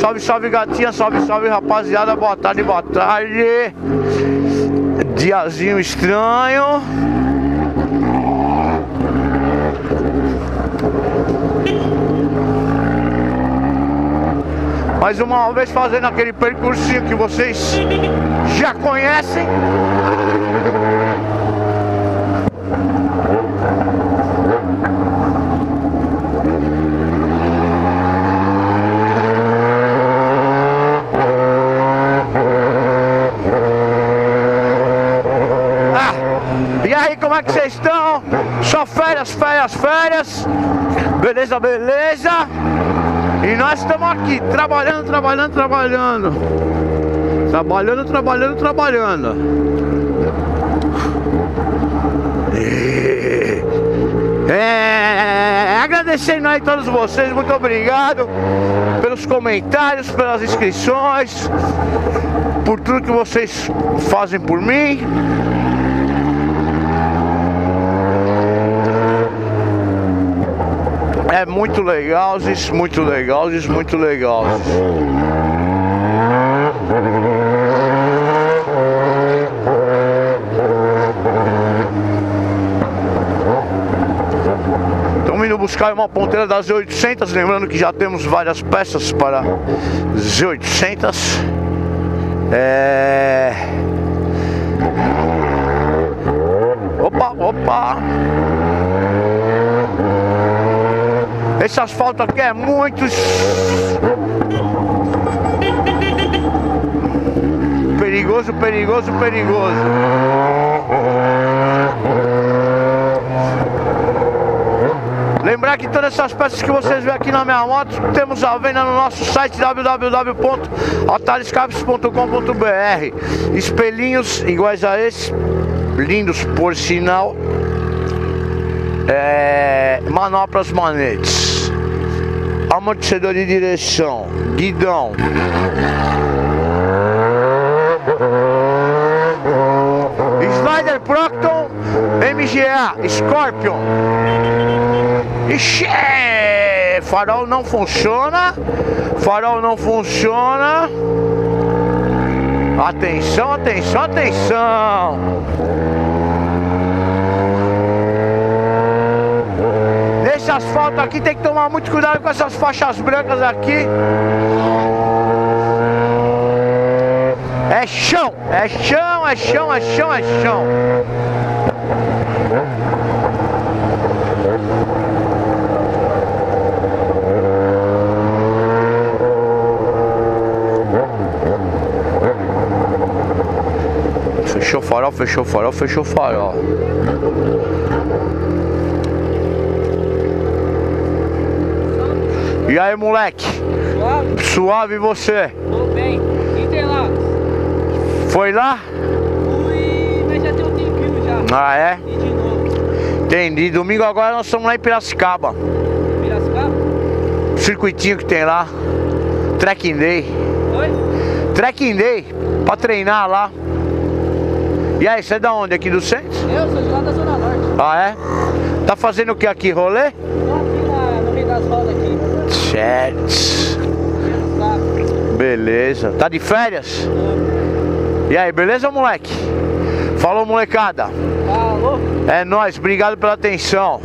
Salve, salve gatinha, salve, salve rapaziada, boa tarde, boa tarde. Diazinho estranho. Mais uma vez fazendo aquele percursinho que vocês já conhecem. Ah, e aí, como é que vocês estão? Só férias, férias, férias. Beleza, beleza? E nós estamos aqui, trabalhando, trabalhando, trabalhando. Trabalhando, trabalhando, trabalhando. É, agradecendo aí todos vocês, muito obrigado pelos comentários, pelas inscrições, por tudo que vocês fazem por mim. Muito legal, isso muito legal, isso muito legal. Estamos indo buscar uma ponteira da Z800, lembrando que já temos várias peças para Z800. É... Opa, opa! Esse asfalto aqui é muito perigoso, perigoso, perigoso. Lembrar que todas essas peças que vocês vêem aqui na minha moto temos à venda no nosso site www.atalhoscarros.com.br Espelhinhos iguais a esse, lindos por sinal. É, manoplas manetes, amortecedor de direção, guidão. Slider Procton MGA Scorpion. Ixi, é, farol não funciona. Farol não funciona. Atenção, atenção, atenção. Asfalto aqui tem que tomar muito cuidado com essas faixas brancas aqui. É chão, é chão, é chão, é chão, é chão. Fechou farol, fechou farol, fechou farol. E aí, moleque? Suave, Suave você? tô bem. Interlagos. Foi lá? Fui, mas já tem um tempinho já. Ah, é? E de novo. Entendi. Domingo agora nós estamos lá em Piracicaba. Piracicaba? Circuitinho que tem lá. Trekking Day. Oi? Trekking Day. Pra treinar lá. E aí, você é da onde? Aqui do centro? Eu sou de lá da Zona Norte. Ah, é? Tá fazendo o que aqui? Rolê? Tô aqui na, no meio das rodas Sabe? Beleza. Tá de férias? E aí, beleza, moleque? Falou, molecada. Alô? É nóis, obrigado pela atenção.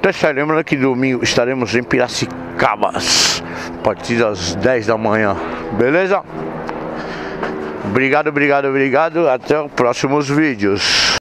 Então, lembrando que domingo estaremos em Piracicabas, a partir das 10 da manhã, beleza? Obrigado, obrigado, obrigado. Até os próximos vídeos.